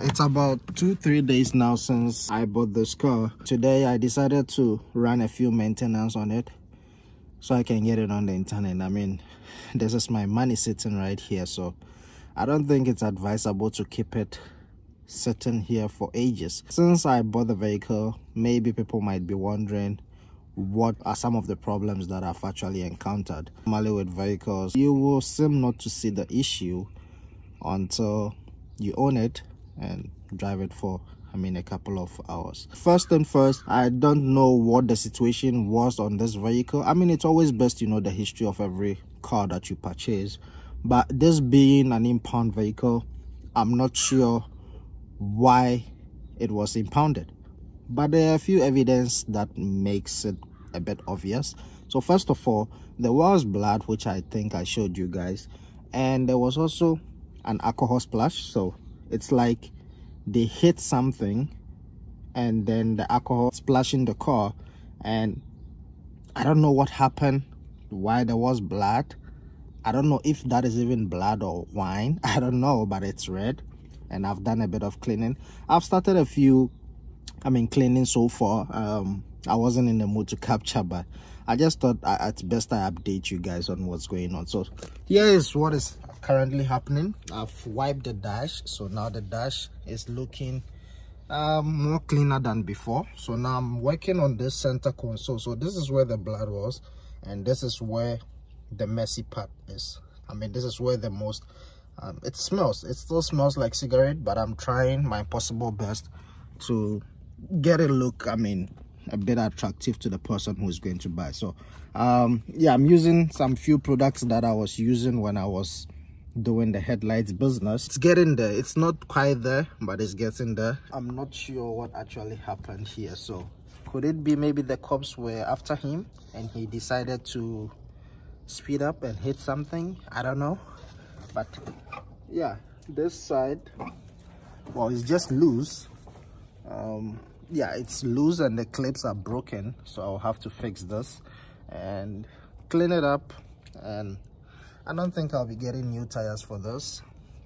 It's about two, three days now since I bought this car. Today I decided to run a few maintenance on it so I can get it on the internet. I mean, this is my money sitting right here, so I don't think it's advisable to keep it sitting here for ages. Since I bought the vehicle, maybe people might be wondering what are some of the problems that I've actually encountered. Normally with vehicles, you will seem not to see the issue until you own it and drive it for I mean a couple of hours. First and first, I don't know what the situation was on this vehicle. I mean it's always best you know the history of every car that you purchase. But this being an impound vehicle, I'm not sure why it was impounded. But there are a few evidence that makes it a bit obvious. So first of all, there was blood, which I think I showed you guys. And there was also an alcohol splash. So it's like they hit something and then the alcohol splashing the car and i don't know what happened why there was blood. I don't know if that is even blood or wine. I don't know but it's red and i've done a bit of cleaning. I've started a few i mean cleaning so far. Um i wasn't in the mood to capture but i just thought it's best i update you guys on what's going on. So here is what is currently happening. I've wiped the dash so now the dash is looking um, more cleaner than before. So now i'm working on this center console. So this is where the blood was and this is where the messy part is. I mean this is where the most um, it smells. It still smells like cigarette but i'm trying my possible best to get it look i mean a bit attractive to the person who is going to buy. So um yeah i'm using some few products that i was using when i was doing the headlights business. It's getting there. It's not quite there but it's getting there. I'm not sure what actually happened here. So could it be maybe the cops were after him and he decided to speed up and hit something? I don't know. But yeah this side well it's just loose. Um yeah it's loose and the clips are broken so i'll have to fix this and clean it up and I don't think I'll be getting new tires for this.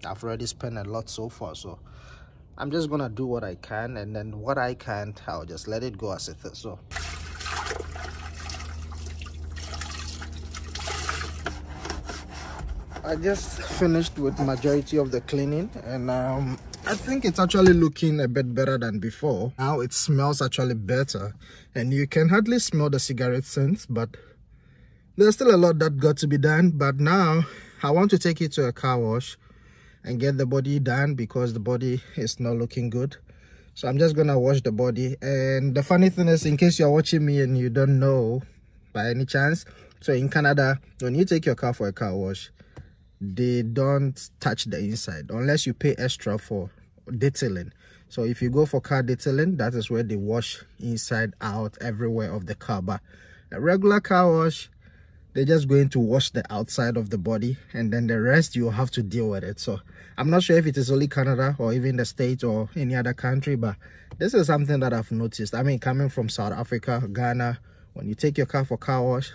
I've already spent a lot so far, so I'm just gonna do what I can, and then what I can't, I'll just let it go as it is. So. I just finished with majority of the cleaning and um, I think it's actually looking a bit better than before. Now it smells actually better and you can hardly smell the cigarette scent but there's still a lot that got to be done but now i want to take it to a car wash and get the body done because the body is not looking good. So i'm just gonna wash the body. And the funny thing is in case you're watching me and you don't know by any chance so in canada when you take your car for a car wash they don't touch the inside unless you pay extra for detailing. So if you go for car detailing that is where they wash inside out everywhere of the car. But a regular car wash they're just going to wash the outside of the body and then the rest you have to deal with it. So i'm not sure if it is only canada or even the states or any other country but this is something that i've noticed. I mean coming from south africa ghana when you take your car for car wash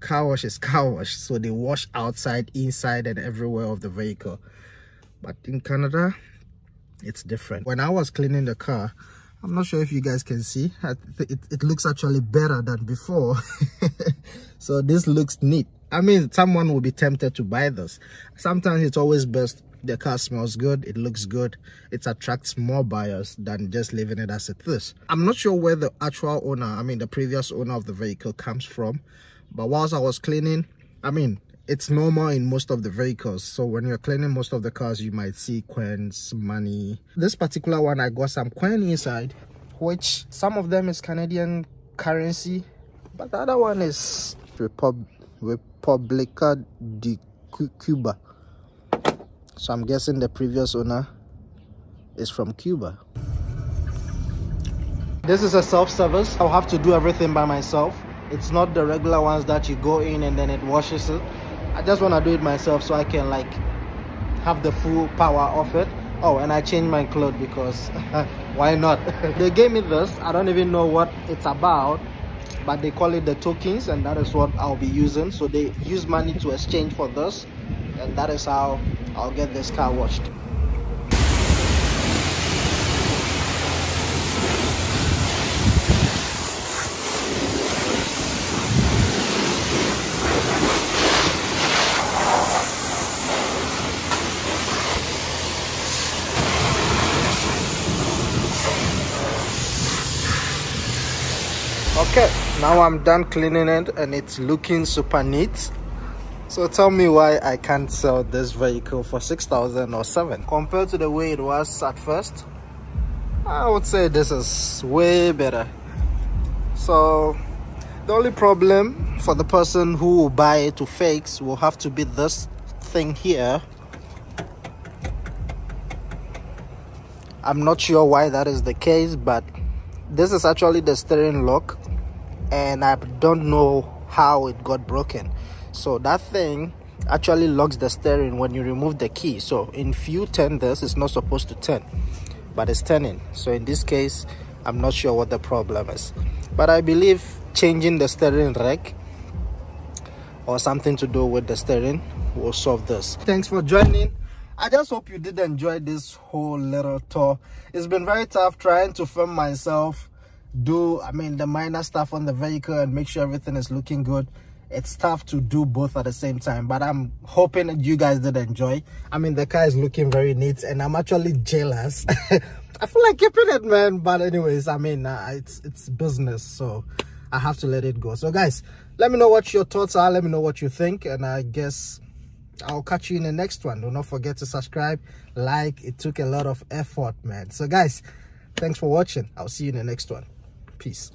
car wash is car wash. So they wash outside inside and everywhere of the vehicle. But in canada it's different. When i was cleaning the car i'm not sure if you guys can see. It, it looks actually better than before. So this looks neat. I mean someone will be tempted to buy this. Sometimes it's always best the car smells good it looks good. It attracts more buyers than just leaving it as it is. I'm not sure where the actual owner i mean the previous owner of the vehicle comes from but whilst i was cleaning i mean it's normal in most of the vehicles. So when you're cleaning most of the cars you might see coins money. This particular one i got some coin inside which some of them is canadian currency but the other one is Repub republica de cuba. So i'm guessing the previous owner is from cuba. This is a self-service. I'll have to do everything by myself. It's not the regular ones that you go in and then it washes it I just want to do it myself so I can like have the full power of it. Oh, and I changed my clothes because why not? they gave me this. I don't even know what it's about, but they call it the tokens and that is what I'll be using. So they use money to exchange for this and that is how I'll get this car washed. Okay now i'm done cleaning it and it's looking super neat. So tell me why i can't sell this vehicle for 6000 or 7 compared to the way it was at first i would say this is way better. So the only problem for the person who will buy it to fix will have to be this thing here. I'm not sure why that is the case but this is actually the steering lock and i don't know how it got broken. So that thing actually locks the steering when you remove the key. So if you turn this it's not supposed to turn but it's turning. So in this case i'm not sure what the problem is. But i believe changing the steering rack or something to do with the steering will solve this. Thanks for joining. I just hope you did enjoy this whole little tour. It's been very tough trying to film myself do i mean the minor stuff on the vehicle and make sure everything is looking good. It's tough to do both at the same time but i'm hoping that you guys did enjoy. I mean the car is looking very neat and i'm actually jealous. I feel like keeping it man but anyways i mean uh, it's it's business so i have to let it go. So guys let me know what your thoughts are let me know what you think and i guess i'll catch you in the next one. Do not forget to subscribe like it took a lot of effort man. So guys thanks for watching. I'll see you in the next one peace